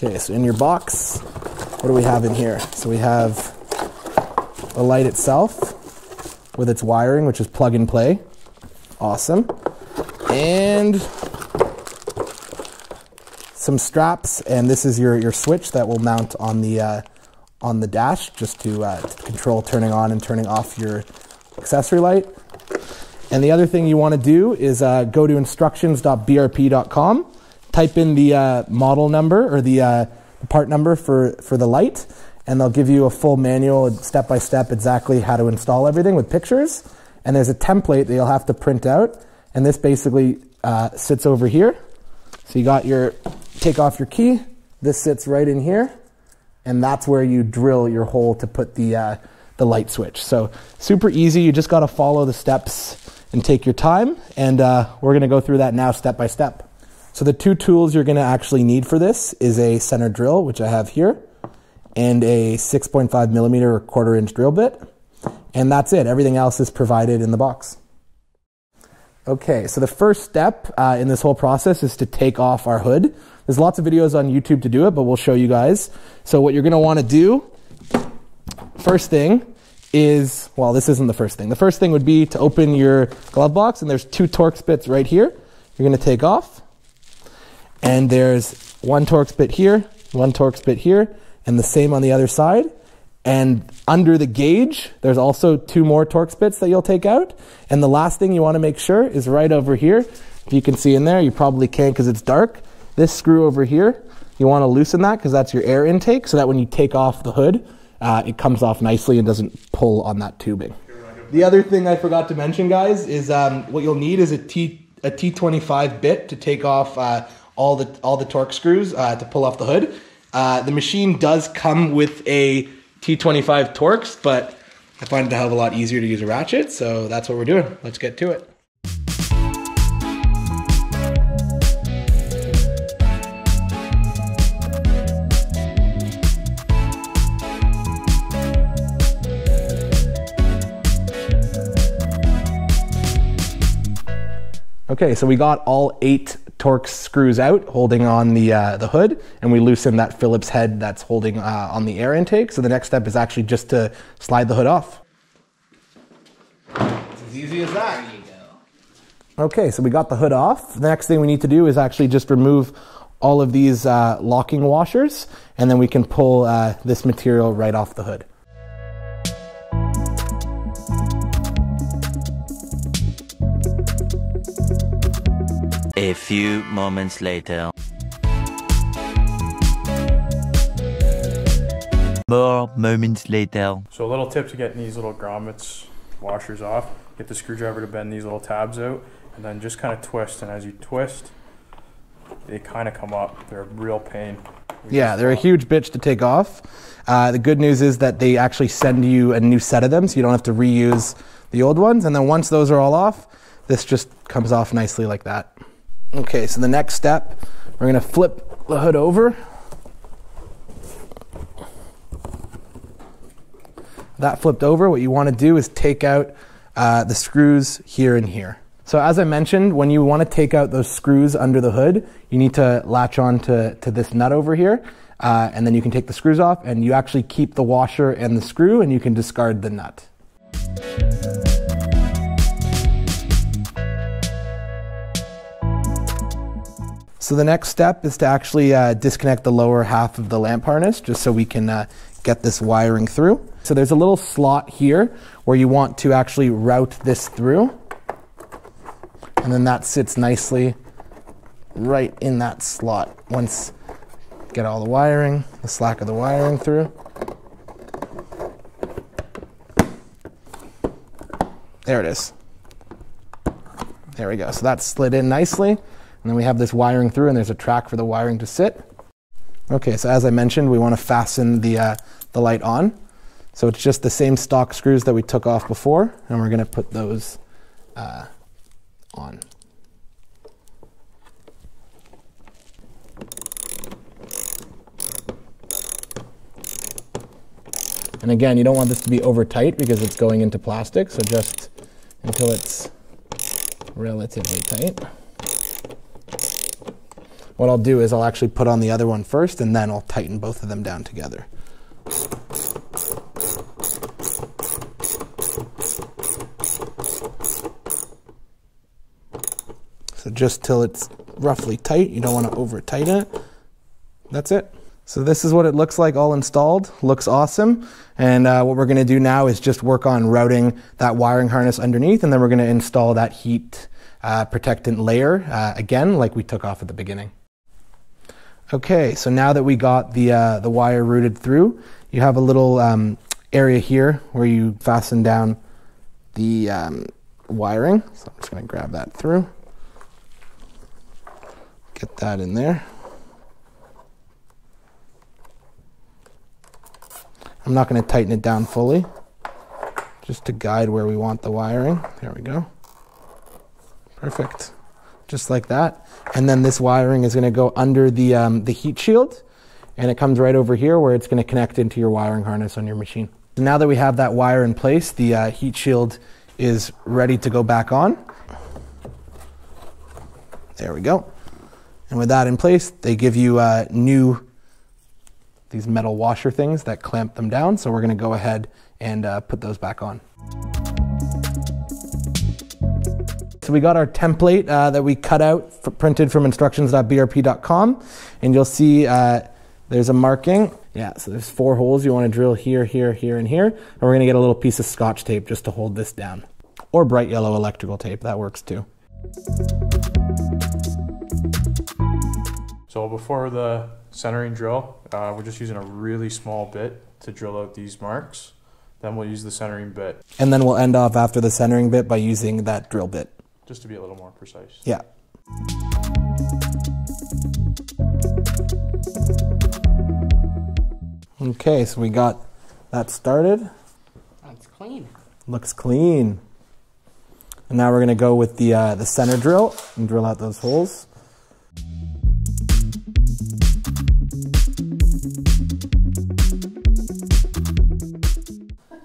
Okay, so in your box, what do we have in here? So we have the light itself with its wiring, which is plug and play. Awesome. And some straps, and this is your, your switch that will mount on the uh, on the dash just to, uh, to control turning on and turning off your accessory light. And the other thing you want to do is uh, go to instructions.brp.com, type in the uh, model number or the, uh, part number for, for the light, and they'll give you a full manual, step by step, exactly how to install everything with pictures. And there's a template that you'll have to print out, and this basically uh, sits over here. So you got your, take off your key, this sits right in here, and that's where you drill your hole to put the, uh, the light switch. So super easy, you just gotta follow the steps and take your time, and uh, we're gonna go through that now step by step. So the two tools you're gonna actually need for this is a center drill, which I have here, and a 6.5 millimeter or quarter inch drill bit. And that's it, everything else is provided in the box. Okay, so the first step uh, in this whole process is to take off our hood. There's lots of videos on YouTube to do it, but we'll show you guys. So what you're gonna wanna do, first thing is, well, this isn't the first thing. The first thing would be to open your glove box and there's two Torx bits right here. You're gonna take off. And there's one Torx bit here, one Torx bit here, and the same on the other side. And under the gauge, there's also two more Torx bits that you'll take out. And the last thing you wanna make sure is right over here. If you can see in there, you probably can't because it's dark. This screw over here, you want to loosen that because that's your air intake so that when you take off the hood, uh, it comes off nicely and doesn't pull on that tubing. The other thing I forgot to mention, guys, is um, what you'll need is a T a T25 bit to take off uh, all the all the Torx screws uh, to pull off the hood. Uh, the machine does come with a T25 Torx, but I find it a hell of a lot easier to use a ratchet, so that's what we're doing. Let's get to it. Okay, so we got all eight Torx screws out holding on the, uh, the hood, and we loosen that Phillips head that's holding uh, on the air intake. So the next step is actually just to slide the hood off. It's as easy as that. There you go. Okay, so we got the hood off. The next thing we need to do is actually just remove all of these uh, locking washers, and then we can pull uh, this material right off the hood. A few moments later. More moments later. So a little tip to getting these little grommets washers off, get the screwdriver to bend these little tabs out, and then just kind of twist, and as you twist, they kind of come up. They're a real pain. Yeah, they're a huge bitch to take off. Uh, the good news is that they actually send you a new set of them, so you don't have to reuse the old ones. And then once those are all off, this just comes off nicely like that. Okay, so the next step, we're gonna flip the hood over. That flipped over, what you wanna do is take out uh, the screws here and here. So as I mentioned, when you wanna take out those screws under the hood, you need to latch on to, to this nut over here, uh, and then you can take the screws off, and you actually keep the washer and the screw, and you can discard the nut. So the next step is to actually uh, disconnect the lower half of the lamp harness just so we can uh, get this wiring through. So there's a little slot here where you want to actually route this through. And then that sits nicely right in that slot. Once get all the wiring, the slack of the wiring through. There it is. There we go. So that's slid in nicely. And then we have this wiring through and there's a track for the wiring to sit. Okay, so as I mentioned, we want to fasten the, uh, the light on. So it's just the same stock screws that we took off before, and we're going to put those uh, on. And again, you don't want this to be over tight because it's going into plastic, so just until it's relatively tight. What I'll do is I'll actually put on the other one first and then I'll tighten both of them down together. So just till it's roughly tight, you don't want to over tighten it. That's it. So this is what it looks like all installed. Looks awesome. And uh, what we're going to do now is just work on routing that wiring harness underneath, and then we're going to install that heat uh, protectant layer uh, again, like we took off at the beginning. Okay, so now that we got the uh, the wire routed through, you have a little um, area here where you fasten down the um, wiring. So I'm just going to grab that through. Get that in there. I'm not going to tighten it down fully, just to guide where we want the wiring. There we go. Perfect. Just like that. And then this wiring is going to go under the, um, the heat shield, and it comes right over here where it's going to connect into your wiring harness on your machine. So now that we have that wire in place, the uh, heat shield is ready to go back on. There we go. And with that in place, they give you uh, new these metal washer things that clamp them down. So we're going to go ahead and uh, put those back on. So we got our template uh, that we cut out, printed from instructions.brp.com, and you'll see uh, there's a marking. Yeah, so there's four holes you want to drill here, here, here, and here. And we're going to get a little piece of scotch tape just to hold this down. Or bright yellow electrical tape, that works too. So before the centering drill, uh, we're just using a really small bit to drill out these marks. Then we'll use the centering bit. And then we'll end off after the centering bit by using that drill bit. Just to be a little more precise. Yeah. Okay, so we got that started. That's clean. Looks clean. And now we're going to go with the, uh, the center drill and drill out those holes.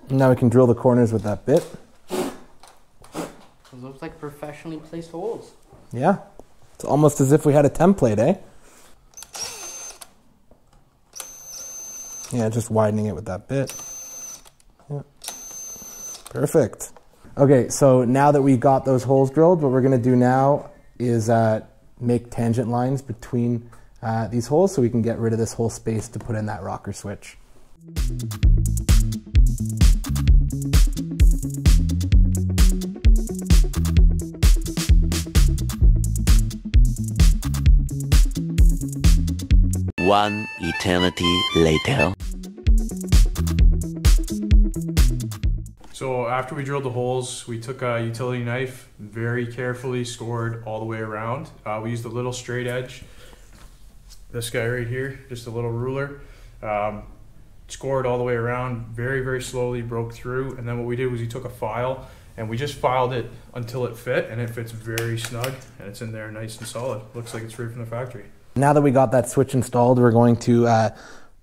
Now we can drill the corners with that bit. Those look like placed holes. Yeah. It's almost as if we had a template, eh? Yeah, just widening it with that bit. Yeah. Perfect. Okay, so now that we got those holes drilled, what we're to do now is uh, make tangent lines between uh, these holes so we can get rid of this whole space to put in that rocker switch. One eternity later. So after we drilled the holes, we took a utility knife, very carefully scored all the way around. Uh, we used a little straight edge, this guy right here, just a little ruler. Um, scored all the way around, very, very slowly broke through. And then what we did was we took a file and we just filed it until it fit and it fits very snug and it's in there nice and solid. Looks like it's free from the factory. Now that we got that switch installed, we're going to uh,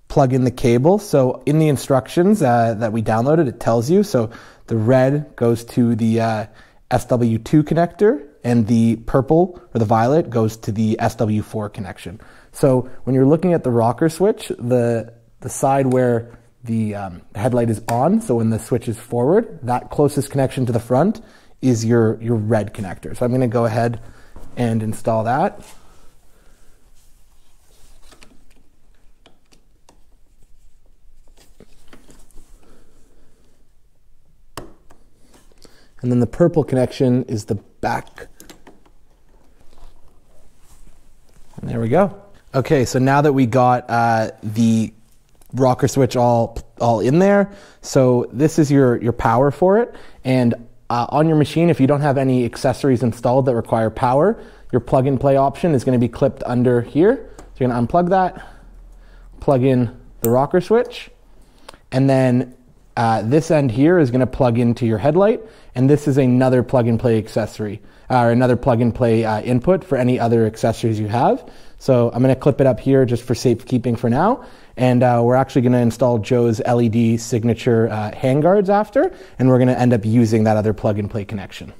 plug in the cable. So in the instructions uh, that we downloaded, it tells you. So the red goes to the uh, SW2 connector, and the purple or the violet goes to the SW4 connection. So when you're looking at the rocker switch, the the side where the um, headlight is on, so when the switch is forward, that closest connection to the front is your your red connector. So I'm going to go ahead and install that. And then the purple connection is the back. And there we go. Okay, so now that we got uh, the rocker switch all all in there, so this is your your power for it. And uh, on your machine, if you don't have any accessories installed that require power, your plug and play option is going to be clipped under here. So you're going to unplug that, plug in the rocker switch, and then uh, this end here is going to plug into your headlight, and this is another plug and play accessory, uh, or another plug and play uh, input for any other accessories you have. So I'm going to clip it up here just for safekeeping for now. And uh, we're actually going to install Joe's LED signature uh, handguards after, and we're going to end up using that other plug and play connection.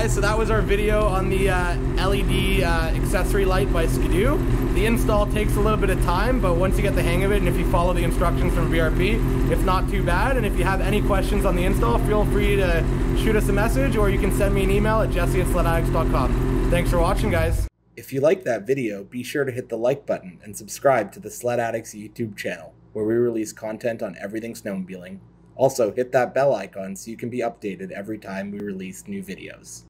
Guys, so that was our video on the uh, LED uh, accessory light by Ski-Doo. The install takes a little bit of time, but once you get the hang of it and if you follow the instructions from BRP, it's not too bad. And if you have any questions on the install, feel free to shoot us a message or you can send me an email at jesse at. Thanks for watching, guys. If you liked that video, be sure to hit the like button and subscribe to the Sledaddicz YouTube channel, where we release content on everything snowmobiling. Also, hit that bell icon so you can be updated every time we release new videos.